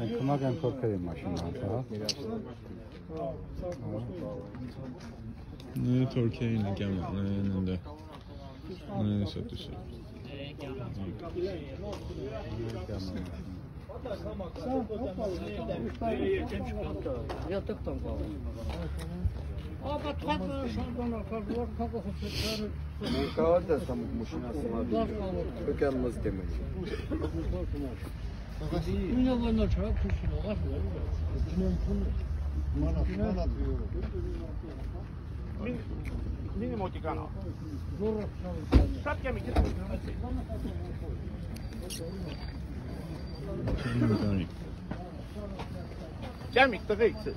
Ben kımarken korkarım maşından falan. Ne Türkiye'nin gemlerinde ne satışı? Я так там был. А потом, что там, как было, как было, Мукаада сам мужчина Только он мозги Dünyalarına çarap kuşuna var mı? Manat, manat diyor. Minim otikana. Zor. Sat gemi git. Cemik, dakik siz.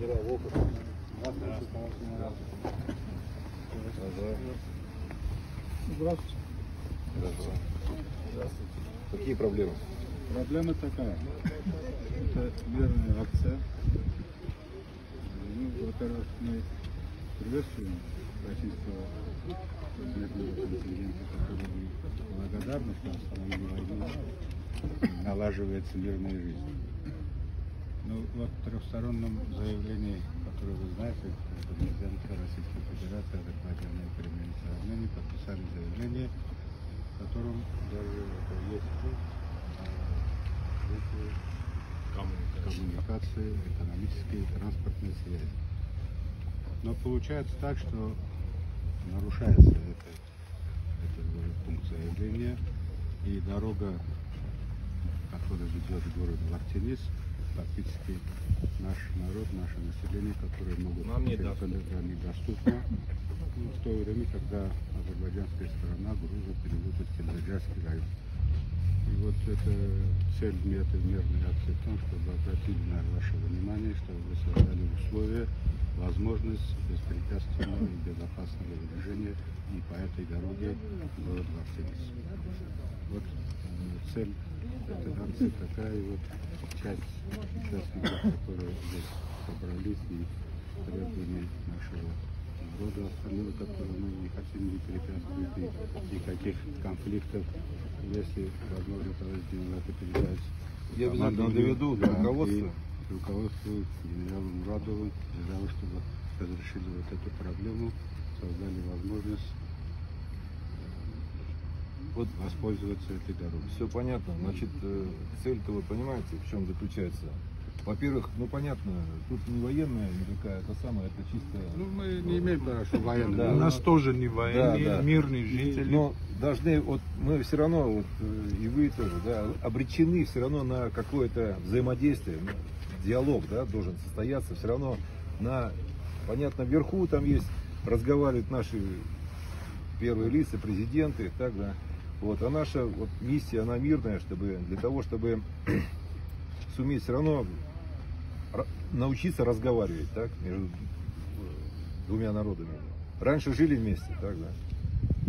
Demek. Bilmiyorum. Kemik de kıyıksız. Какие проблемы? Проблема такая. Это мирная акция. Ну, во-первых, мы приветствуем российского мирного контингента, который благодарны, что остановили войну, налаживается мирная жизнь. Ну, вот в трехстороннем заявлении, которое вы знаете, президента Российской Федерации, Азербайджана и Кремлевской Армении подписали заявление, в котором даже это есть а, коммуникации, экономические и транспортные связи. Но получается так, что нарушается это, этот пункт заявления, и дорога, которая ведет в город Мартинис, практически наш народ, наше население, которые могут Нам не недоступно ну, в то время, когда азербайджанская сторона грузы перевозит в Кендаджарский район. И вот это цель этой мирной акции в том, чтобы обратить на ваше внимание, чтобы вы создали условия, возможность беспрепятственного и безопасного движения и по этой дороге город Варсенис. Вот э, цель этой акции такая, вот часть участников, которые здесь собрались и требования нашего народа остального, которого мы не хотим не препятствовать и никаких конфликтов, если возможно, товарищ генерал это передать. Я обязательно доведу до руководства. И руководству генералу Мурадову, для того, чтобы разрешили вот эту проблему, создали возможность Вот воспользоваться этой дорогой. все понятно. Значит, э, цель-то вы понимаете, в чем заключается? Во-первых, ну понятно, тут не военная никакая, это самое, это чисто... Ну, мы не имеем права, что военные. Да. У нас тоже не военные, Да, да. мирные жители. Но должны, вот мы все равно, вот, э, и вы тоже, да, обречены все равно на какое-то взаимодействие, ну, диалог, да, должен состояться все равно на, понятно, вверху там есть, разговаривают наши первые лица, президенты, так, да, вот, а наша вот миссия, она мирная, чтобы, для того, чтобы суметь все равно ра- научиться разговаривать, так, между двумя народами. Раньше жили вместе, так, да.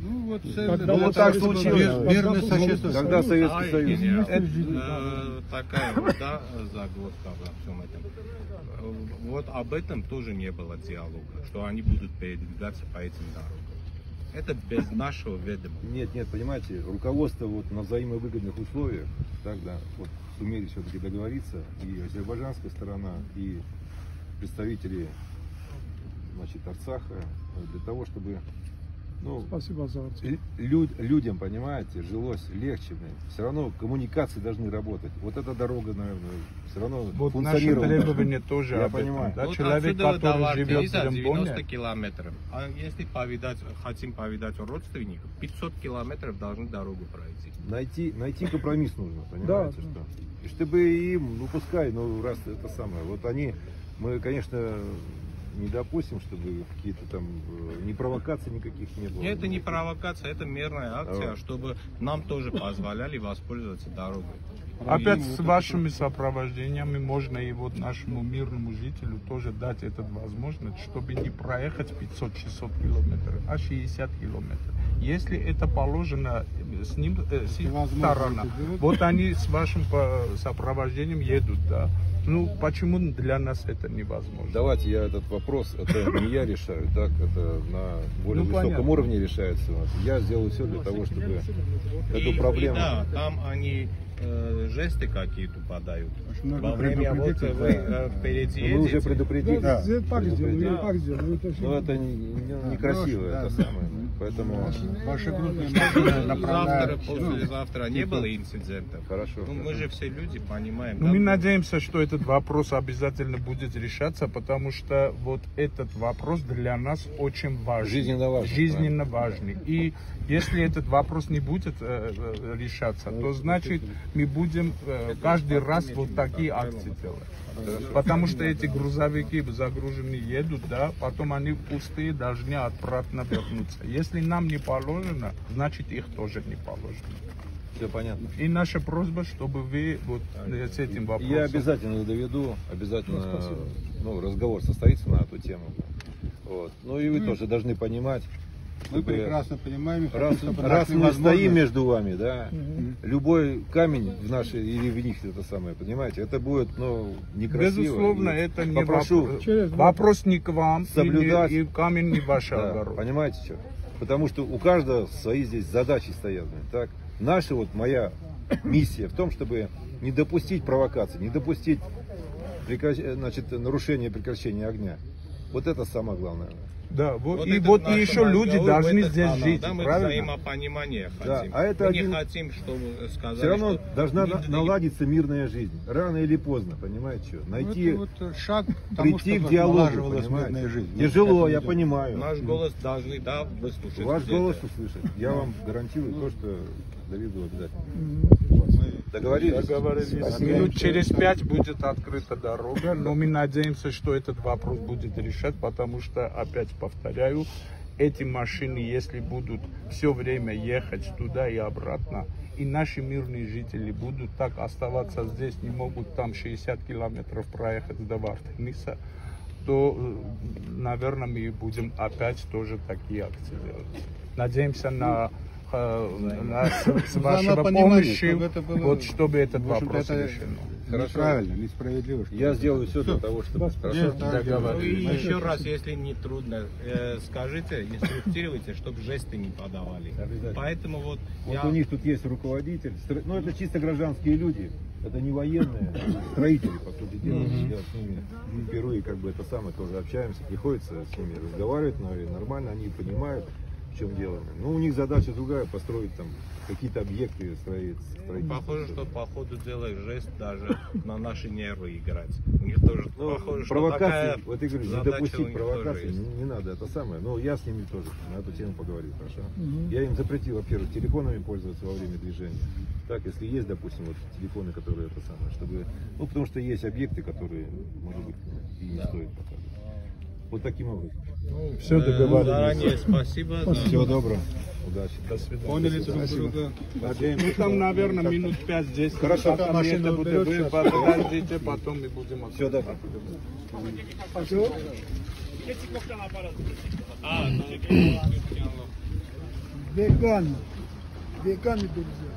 Ну, вот цель. Ну, вот так случилось. Мир- Мирное соседство. Тогда Советский Ай, Союз. Это- Э, такая вот, да, загвоздка во всем этом. Э, Вот об этом тоже не было диалога, что они будут передвигаться по этим дорогам. Это без нашего ведома. Нет, нет, понимаете, руководство вот на взаимовыгодных условиях, так, да, вот сумели все-таки договориться, и азербайджанская сторона, и представители, значит, Арцаха, э, для того, чтобы, ну, Спасибо за лю- люд- людям, понимаете, жилось легче, блин. все равно коммуникации должны работать. Вот эта дорога, наверное, все равно Вот наши функционировала. требования тоже Я об этом, понимаю. Да? Вот Человек, отсюда до который живет в Вартиниса 90 Дембоне, километров. А если повидать, хотим повидать родственников, 500 километров должны дорогу пройти. Найти, найти компромисс нужно, понимаете, Да, что? И чтобы им, ну пускай, ну раз это самое, вот они, мы, конечно, не допустим, чтобы какие-то там э, ни провокаций никаких не было. Это не провокация, это мирная акция, А. чтобы нам тоже позволяли воспользоваться дорогой. опять И с вашими сопровождениями можно и вот нашему мирному жителю тоже дать эту возможность, чтобы не проехать 500-600 километров, а 60 километров. Если это положено э, с ним, э, с их сторона, вот они с вашим э, сопровождением едут, да. Ну, почему для нас это невозможно? Давайте я этот вопрос, это не я решаю, так, это на более Ну, высоком понятно. уровне решается у нас. Я сделаю все для того, чтобы И- эту и проблему... да, там они э, жесты какие-то подают. Нужно Во время вот вы да. э, впереди Ну, Мы уже едете. предупредили. Да. Сделаю, Предупредили. так сделаю. Это это не- не- некрасиво, Да, это да. самое. Поэтому крупные машины Завтра, направляют. послезавтра не было инцидентов. хорошо. Ну, мы же все люди понимаем. Ну, да? мы надеемся, что этот вопрос обязательно будет решаться, потому что вот этот вопрос для нас очень важный. Жизненно важный, Жизненно важный. И если этот вопрос не будет э, э, решаться, то значит мы будем э, каждый раз вот такие акции делать. Потому что эти грузовики загруженные едут, да, потом они пустые должны обратно вернуться. Если нам не положено, значит их тоже не положено. Все понятно. И наша просьба, чтобы вы вот э, с этим вопросом... Я обязательно доведу, обязательно ну, разговор состоится на эту тему. Вот. Ну и вы тоже должны понимать, Мы прекрасно понимаем, раз, раз мы стоим между вами, да, любой камень в нашей или в них это самое, понимаете, это будет, ну, некрасиво. Безусловно, И это не попрошу, вопрос. Не к вам, Соблюдать. и, и камень не ваша да, огород. понимаете что? Потому что у каждого свои здесь задачи стоят, так. Наша вот моя миссия в том, чтобы не допустить провокации, не допустить прекращ- значит, нарушения прекращения огня. Вот это самое главное. Да, вот, Вот и вот и еще люди должны здесь канал, жить, Да, мы правильно? взаимопонимание Да, хотим. а это мы один- не хотим, чтобы сказали, Все равно что должна не- на- наладиться мирная жизнь. Рано или поздно, понимаете что? Ну, Найти, это вот шаг к тому, прийти к диалогу, мирная жизнь. Тяжело, я понимаю. Наш голос должны, да, выслушать. Ваш голос услышать. Я вам гарантирую то, что доведу обязательно. Договорились? Договорились. Спасибо. Минут через пять будет открыта дорога, но мы надеемся, что этот вопрос будет решать, потому что, опять повторяю, эти машины, если будут все время ехать туда и обратно, и наши мирные жители будут так оставаться здесь, не могут там 60 километров проехать до Вартениса, то, э, наверное, мы будем опять тоже такие акции делать. Надеемся на, э, на с, с вашей помощью, чтобы это было- вот чтобы этот вопрос это решен. Хорошо. Неправильно, несправедливо. что Я это сделаю все для того, чтобы... Ну Договорились. и еще раз, если не трудно, э, скажите, инструктируйте, чтобы жесты не подавали. Поэтому вот, Вот я... у них тут есть руководитель. стро- Ну, это чисто гражданские люди. Это не военные, а строители, по сути дела. Я с ними впервые как бы это самое тоже общаемся. Приходится с ними разговаривать, но и нормально, они понимают, в чем дело. Ну, у них задача другая, построить там какие-то объекты строить. строить. Похоже, что по ходу дела жест даже на наши нервы играть. У них тоже Ну, похоже, что провокации, такая вот я говорю, не допустить провокации, не, не надо, это самое. Но я с ними тоже на эту тему поговорю, хорошо? Я им запретил, во-первых, телефонами пользоваться во время движения. Так, если есть, допустим, вот телефоны, которые это самое, чтобы, ну, потому что есть объекты, которые, может быть, и не стоит показывать. Вот таким образом. Ну, Всё, э, договорились. Заранее спасибо. за- Всего доброго, удачи. До свидания. Поняли друг друга. Надеемся, Ну там, наверное, минут 5-10. Хорошо. Пока Машина будет, вы подождите, потом мы будем... Всего доброго. Веками. Веками друзья.